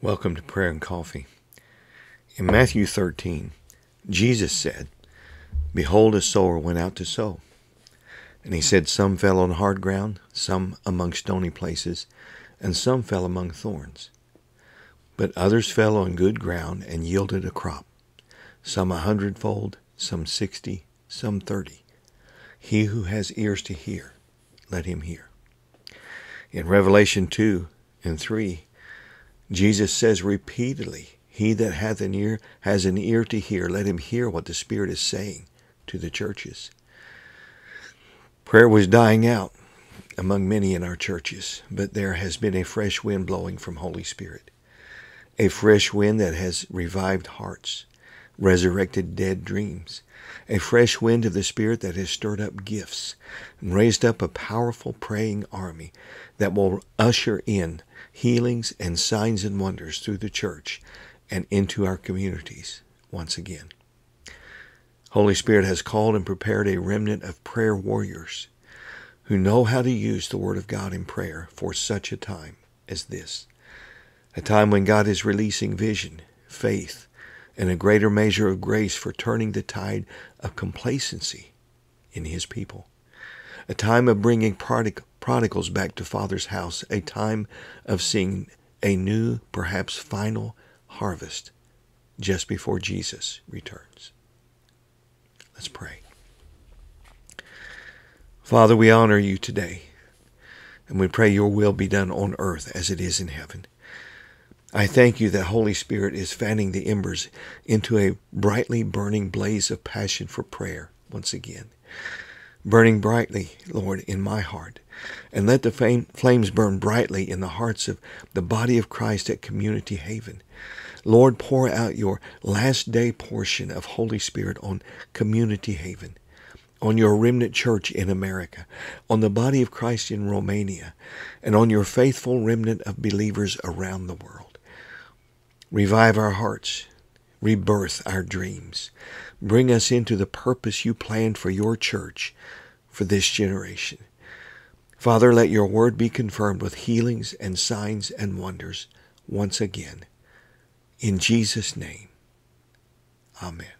Welcome to Prayer and Coffee. In Matthew 13, Jesus said, Behold, a sower went out to sow. And he said, Some fell on hard ground, some among stony places, and some fell among thorns. But others fell on good ground and yielded a crop, some a hundredfold, some sixty, some thirty. He who has ears to hear, let him hear. In Revelation 2 and 3, Jesus says repeatedly, He that hath an ear has an ear to hear. Let him hear what the Spirit is saying to the churches. Prayer was dying out among many in our churches, but there has been a fresh wind blowing from Holy Spirit. A fresh wind that has revived hearts, resurrected dead dreams. A fresh wind of the Spirit that has stirred up gifts and raised up a powerful praying army that will usher in healings and signs and wonders through the church and into our communities once again. Holy Spirit has called and prepared a remnant of prayer warriors who know how to use the Word of God in prayer for such a time as this. A time when God is releasing vision, faith, and a greater measure of grace for turning the tide of complacency in His people. A time of bringing prodigal, prodigals back to Father's house, a time of seeing a new, perhaps final harvest just before Jesus returns. Let's pray. Father, we honor you today, and we pray your will be done on earth as it is in heaven. I thank you that Holy Spirit is fanning the embers into a brightly burning blaze of passion for prayer once again burning brightly, Lord, in my heart. And let the flames burn brightly in the hearts of the body of Christ at Community Haven. Lord, pour out your last day portion of Holy Spirit on Community Haven, on your remnant church in America, on the body of Christ in Romania, and on your faithful remnant of believers around the world. Revive our hearts, rebirth our dreams. Bring us into the purpose you planned for your church for this generation. Father, let your word be confirmed with healings and signs and wonders once again. In Jesus' name, amen.